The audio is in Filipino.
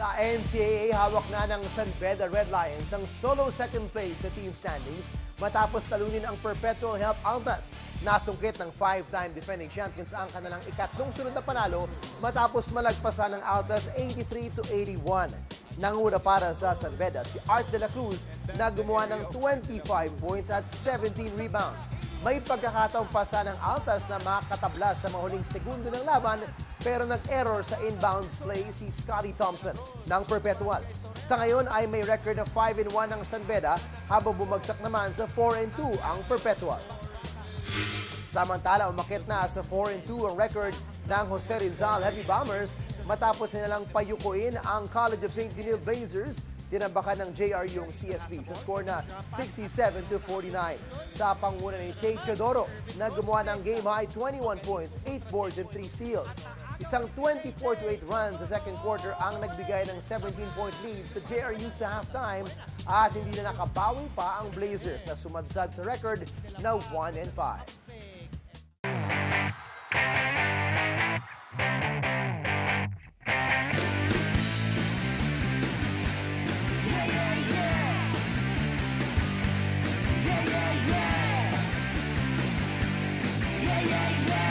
Sa NCAA, hawak na ng San Beda Red Lions ang solo second place sa team standings matapos talunin ang Perpetual Health Altas. Nasungkit ng five-time defending champions ang kanilang ikatlong sunod na panalo matapos malagpasan ng Altas 83 to 81. Nanguna para sa San Beda si Art de la Cruz na gumawa ng 25 points at 17 rebounds. May pagkakataong pasa ng Altas na makatabla sa mahuling segundo ng laban pero nag-error sa inbounds play si Scotty Thompson ng Perpetual. Sa ngayon ay may record na 5-1 ang San Beda habang bumagsak naman sa 4-2 ang Perpetual. Samantala, umakit na sa 4-2 ang record ng Jose Rizal Heavy Bombers matapos nilang payukuin ang College of St. Benil Blazers tinambakan ng JR yung CSB sa score na 67 to 49. Sa panguna ni Tate Teodoro na gumawa ng game high 21 points, 8 boards and 3 steals. Isang 24 to 8 runs sa second quarter ang nagbigay ng 17-point lead sa JRU sa halftime at hindi na nakabawi pa ang Blazers na sumadsad sa record na 1 and 5. yeah, yeah.